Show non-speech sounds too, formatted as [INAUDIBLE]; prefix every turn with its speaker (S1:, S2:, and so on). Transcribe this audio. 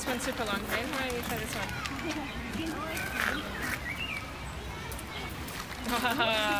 S1: this one's super long, right? Why don't you try this one? [LAUGHS] [LAUGHS]